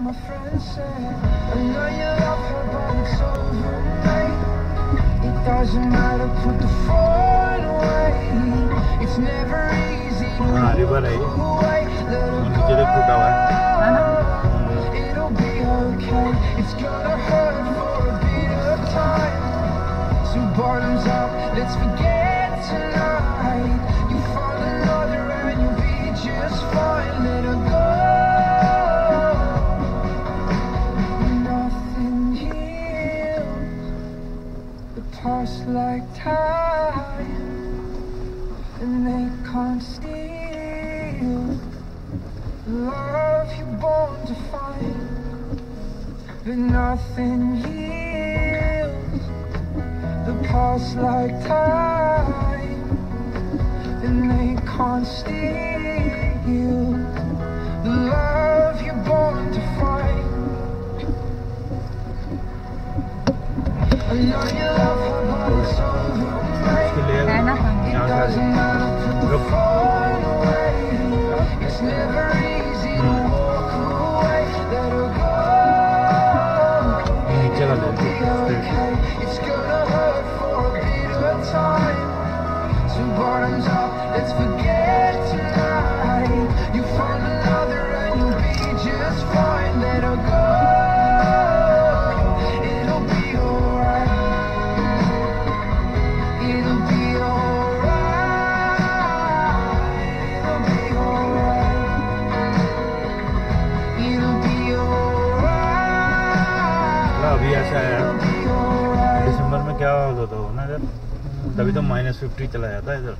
my friend said I it doesn't matter, put the away It's never easy It'll It's gonna hurt for a bit of time. Let's forget tonight. Love you're born to find. But nothing heals the past like time, and they can't steal क्या होता हो ना इधर तभी तो minus fifty चला जाता है इधर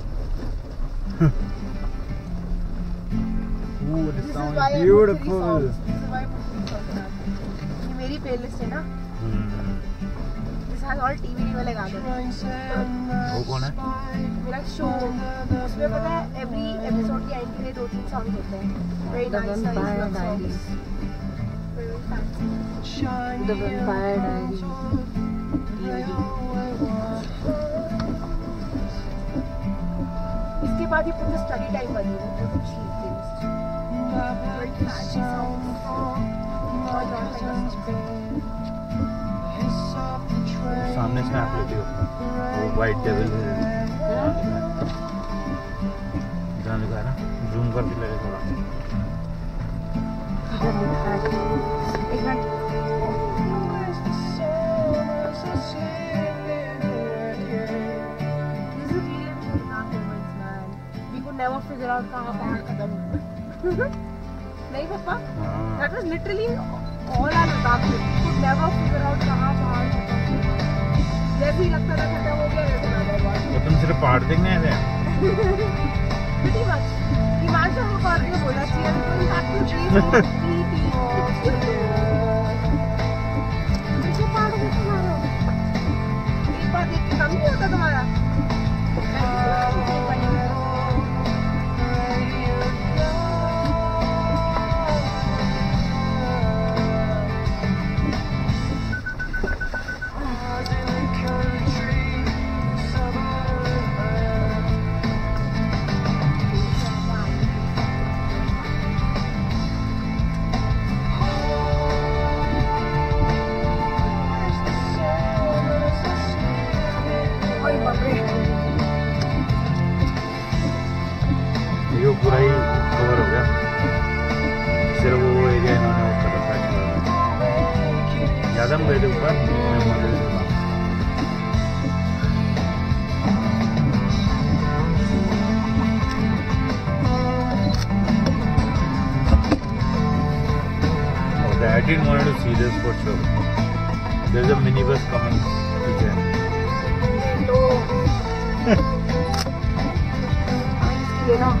Ooh, this This is sound is beautiful. ये मेरी प्लेलिस्ट है ना हम्म, टीवी वाले गाने वो कौन है मेरा शो उसमें पता है एवरी एपिसोड के एंड के लिए दो तीन सॉन्ग होते हैं very The nice Vampire Diaries. The Vampire Diaries. इसके बाद ये पूरी स्टडी टाइम बनी है जो कुछ सामने स्नैप लेती हो। वो वाइट डेविल जहाँ लिखा है। ना जूम करके ले थोड़ा। है एक मिनट। मैं वो फिगर आउट कहाँ पे कदम नहीं पापा that was literally all are Ladakh to never figure out कहाँ पे कदम जैसे ही लगता था खत्म हो गया वैसे ना तुम सिर्फ़ पहाड़ देखने आए थे प्रीति बात हिमाचल में पहाड़ के बोला चाहिए तुम साथ में ये पूरा ही कवर हो गया। सिर्फ़ वो एरिया इन्होंने ऊपर रखा है याद हम गए थे ऊपर? मेमोरियल के I didn't want to see this for sure. There's a minibus coming. ठीक है।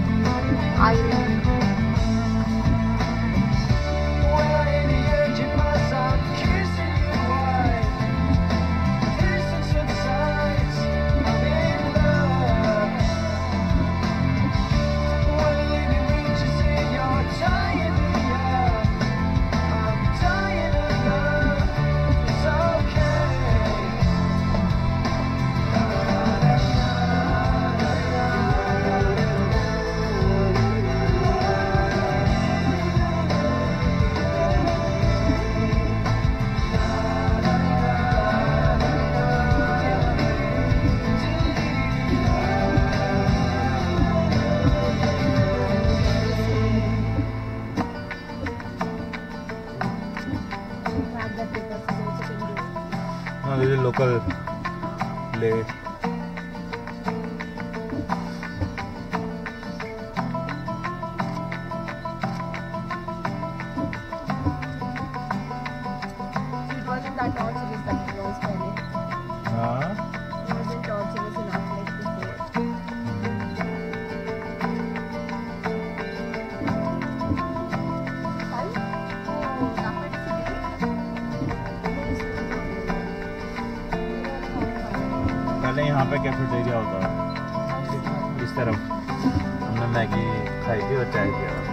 तो 高 पहले यहाँ पे कैफेटेरिया होता है। इस तरफ़। हमने मैगी खाई थी और चाय पिया।